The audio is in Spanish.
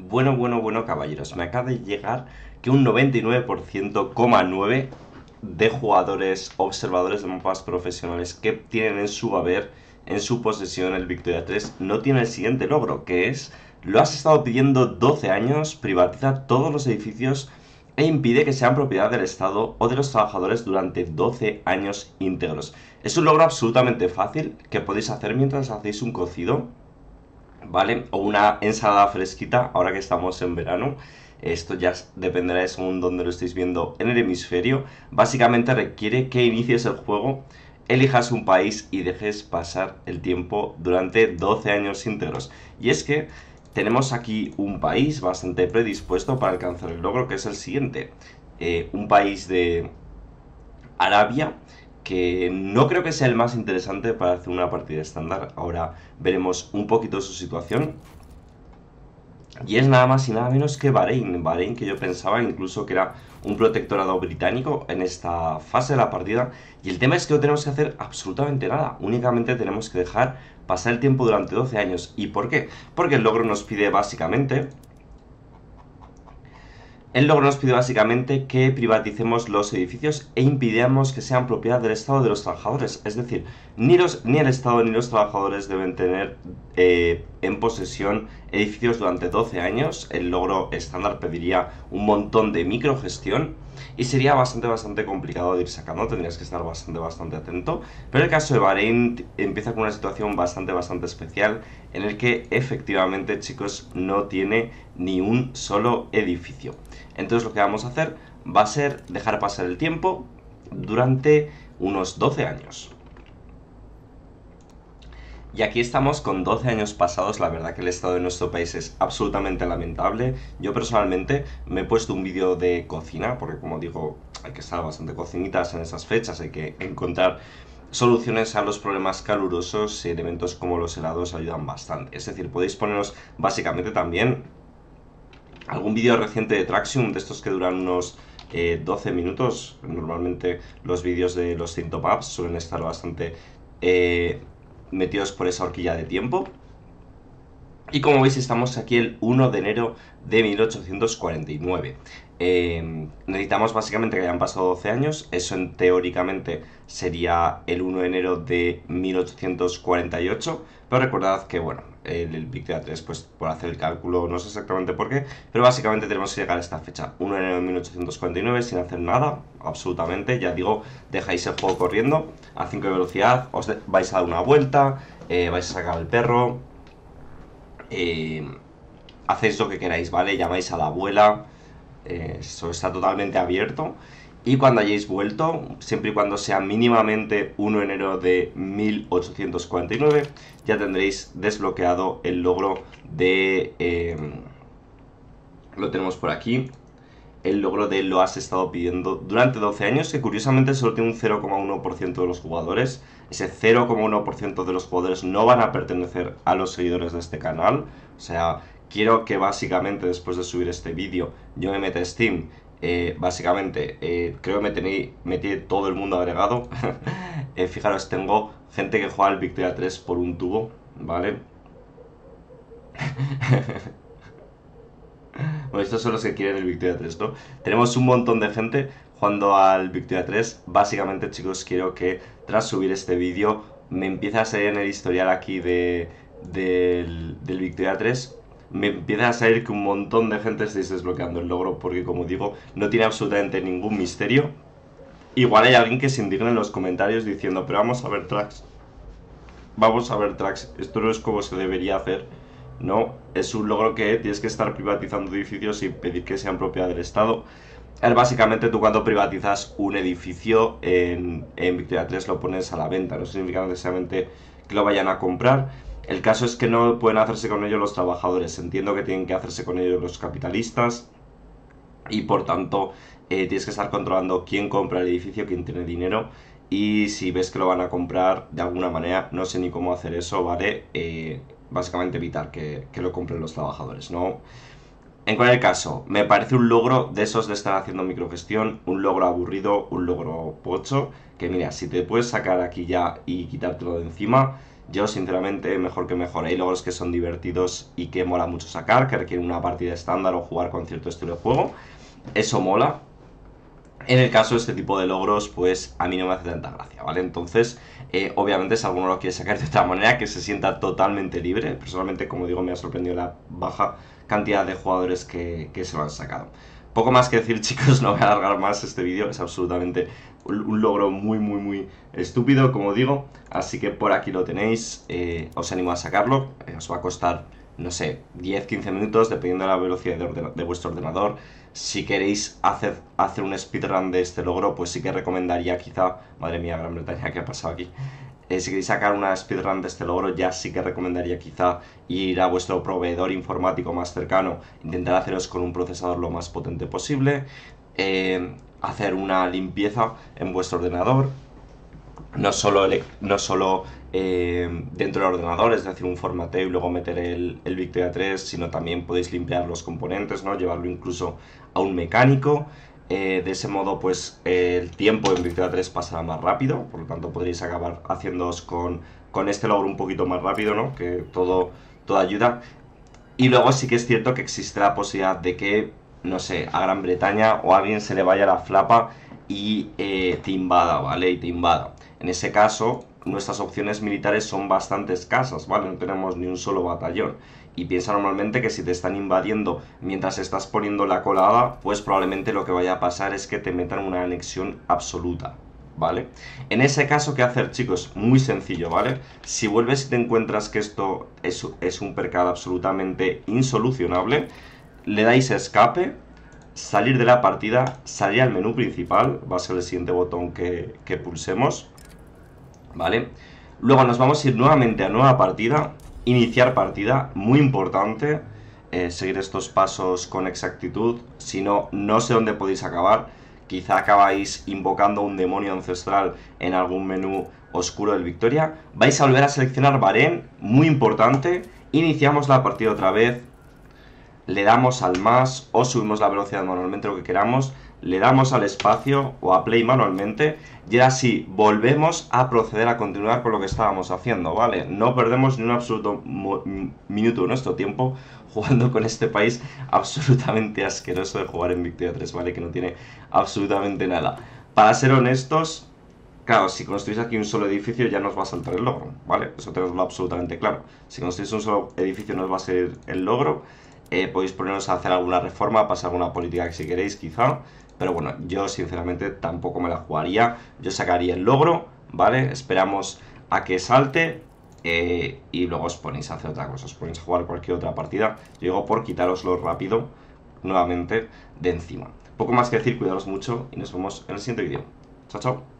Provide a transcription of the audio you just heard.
Bueno, bueno, bueno, caballeros, me acaba de llegar que un 99,9% de jugadores observadores de mapas profesionales que tienen en su haber, en su posesión el Victoria 3, no tiene el siguiente logro, que es, lo has estado pidiendo 12 años, privatiza todos los edificios e impide que sean propiedad del Estado o de los trabajadores durante 12 años íntegros. Es un logro absolutamente fácil que podéis hacer mientras hacéis un cocido, ¿vale? O una ensalada fresquita, ahora que estamos en verano. Esto ya dependerá de según donde lo estéis viendo en el hemisferio. Básicamente requiere que inicies el juego, elijas un país y dejes pasar el tiempo durante 12 años íntegros. Y es que tenemos aquí un país bastante predispuesto para alcanzar el logro, que es el siguiente. Eh, un país de Arabia, que no creo que sea el más interesante para hacer una partida estándar. Ahora veremos un poquito su situación. Y es nada más y nada menos que Bahrein. Bahrein que yo pensaba incluso que era un protectorado británico en esta fase de la partida. Y el tema es que no tenemos que hacer absolutamente nada. Únicamente tenemos que dejar pasar el tiempo durante 12 años. ¿Y por qué? Porque el logro nos pide básicamente el logro nos pide básicamente que privaticemos los edificios e impidamos que sean propiedad del Estado de los trabajadores. Es decir, ni, los, ni el Estado ni los trabajadores deben tener eh, en posesión edificios durante 12 años. El logro estándar pediría un montón de microgestión y sería bastante, bastante complicado de ir sacando. Tendrías que estar bastante, bastante atento. Pero el caso de Bahrein empieza con una situación bastante, bastante especial en el que efectivamente, chicos, no tiene ni un solo edificio. Entonces lo que vamos a hacer va a ser dejar pasar el tiempo durante unos 12 años. Y aquí estamos con 12 años pasados, la verdad que el estado de nuestro país es absolutamente lamentable. Yo personalmente me he puesto un vídeo de cocina, porque como digo, hay que estar bastante cocinitas en esas fechas, hay que encontrar soluciones a los problemas calurosos y elementos como los helados ayudan bastante. Es decir, podéis poneros básicamente también algún vídeo reciente de Traxium, de estos que duran unos 12 eh, minutos. Normalmente los vídeos de los Cintopaps suelen estar bastante eh, metidos por esa horquilla de tiempo. Y como veis estamos aquí el 1 de enero de 1849. Eh, necesitamos básicamente que hayan pasado 12 años, eso en, teóricamente sería el 1 de enero de 1848, pero recordad que bueno, el, el Victoria 3, pues por hacer el cálculo, no sé exactamente por qué, pero básicamente tenemos que llegar a esta fecha, 1 de enero de 1849, sin hacer nada, absolutamente, ya digo, dejáis el juego corriendo a 5 de velocidad, os vais a dar una vuelta, eh, vais a sacar al perro, eh, hacéis lo que queráis, ¿vale? Llamáis a la abuela, eh, eso está totalmente abierto. Y cuando hayáis vuelto, siempre y cuando sea mínimamente 1 de enero de 1849, ya tendréis desbloqueado el logro de... Em, lo tenemos por aquí. El logro de lo has estado pidiendo durante 12 años, que curiosamente solo tiene un 0,1% de los jugadores. Ese 0,1% de los jugadores no van a pertenecer a los seguidores de este canal. O sea, quiero que básicamente después de subir este vídeo yo me meta a Steam. Eh, básicamente, eh, creo que me, tenéis, me tiene todo el mundo agregado. Eh, fijaros, tengo gente que juega al Victoria 3 por un tubo, ¿vale? bueno, estos son los que quieren el Victoria 3, ¿no? Tenemos un montón de gente jugando al Victoria 3. Básicamente, chicos, quiero que tras subir este vídeo me empiece a salir en el historial aquí de, del, del Victoria 3 me empieza a salir que un montón de gente estáis desbloqueando el logro porque como digo, no tiene absolutamente ningún misterio. Igual hay alguien que se indigne en los comentarios diciendo, pero vamos a ver tracks. Vamos a ver tracks, esto no es como se debería hacer. No, es un logro que tienes que estar privatizando edificios y pedir que sean propiedad del Estado. Es básicamente tú cuando privatizas un edificio en, en Victoria 3 lo pones a la venta, no significa necesariamente que lo vayan a comprar el caso es que no pueden hacerse con ello los trabajadores. Entiendo que tienen que hacerse con ello los capitalistas y por tanto eh, tienes que estar controlando quién compra el edificio, quién tiene dinero y si ves que lo van a comprar de alguna manera, no sé ni cómo hacer eso, ¿vale? Eh, básicamente evitar que, que, lo compren los trabajadores, ¿no? En cualquier caso, me parece un logro de esos de estar haciendo microgestión, un logro aburrido, un logro pocho, que mira, si te puedes sacar aquí ya y quitártelo de encima, yo sinceramente mejor que mejor. Hay logros que son divertidos y que mola mucho sacar, que requieren una partida estándar o jugar con cierto estilo de juego. Eso mola. En el caso de este tipo de logros, pues a mí no me hace tanta gracia, ¿vale? Entonces, eh, obviamente, si alguno lo quiere sacar de otra manera, que se sienta totalmente libre. Personalmente, como digo, me ha sorprendido la baja cantidad de jugadores que, que se lo han sacado. Poco más que decir, chicos, no voy a alargar más este vídeo, es absolutamente un, logro muy, muy, muy estúpido, como digo. Así que por aquí lo tenéis, eh, os animo a sacarlo, eh, os va a costar, no sé, 10-15 minutos, dependiendo de la velocidad de, vuestro ordenador. Si queréis hacer, hacer un speedrun de este logro, pues sí que recomendaría quizá, madre mía, Gran Bretaña, ¿qué ha pasado aquí? Eh, si queréis sacar una speedrun de este logro, ya sí que recomendaría quizá ir a vuestro proveedor informático más cercano, intentar haceros con un procesador lo más potente posible, eh, hacer una limpieza en vuestro ordenador, no solo, no solo eh, dentro del ordenador, es decir, un formateo y luego meter el, Victoria 3, sino también podéis limpiar los componentes, ¿no? llevarlo incluso a un mecánico. Eh, de ese modo, pues el tiempo en Victoria 3 pasará más rápido, por lo tanto podréis acabar haciéndoos con, con este logro un poquito más rápido, ¿no? Que todo, todo ayuda. Y luego sí que es cierto que existe la posibilidad de que, no sé, a Gran Bretaña o a alguien se le vaya la flapa y eh, te invada, ¿vale? Y te invada. En ese caso, nuestras opciones militares son bastante escasas, ¿vale? No tenemos ni un solo batallón y piensa normalmente que si te están invadiendo mientras estás poniendo la colada, pues probablemente lo que vaya a pasar es que te metan una anexión absoluta, ¿vale? En ese caso, ¿qué hacer, chicos? Muy sencillo, ¿vale? Si vuelves y te encuentras que esto es, un percado absolutamente insolucionable, le dais escape, salir de la partida, salir al menú principal, va a ser el siguiente botón que pulsemos, ¿vale? Luego nos vamos a ir nuevamente a nueva partida Iniciar partida, muy importante, eh, seguir estos pasos con exactitud, si no, no sé dónde podéis acabar. Quizá acabáis invocando un demonio ancestral en algún menú oscuro del Victoria. Vais a volver a seleccionar Bahrein, muy importante. Iniciamos la partida otra vez, le damos al más o subimos la velocidad manualmente, lo que queramos le damos al espacio o a play manualmente y así volvemos a proceder a continuar con lo que estábamos haciendo, ¿vale? No perdemos ni un absoluto minuto de nuestro tiempo jugando con este país absolutamente asqueroso de jugar en Victoria 3, ¿vale? Que no tiene absolutamente nada. Para ser honestos, claro, si construís aquí un solo edificio ya nos va a saltar el logro, ¿vale? Eso tenedlo absolutamente claro. Si construís un solo edificio nos va a ser el logro. Eh, podéis poneros a hacer alguna reforma, pasar alguna política que si queréis quizá, pero bueno, yo sinceramente tampoco me la jugaría. Yo sacaría el logro, ¿vale? Esperamos a que salte eh, y luego os ponéis a hacer otra cosa. Os ponéis a jugar cualquier otra partida. Yo digo por quitaroslo rápido, nuevamente, de encima. Poco más que decir, cuidaros mucho y nos vemos en el siguiente vídeo. Chao, chao.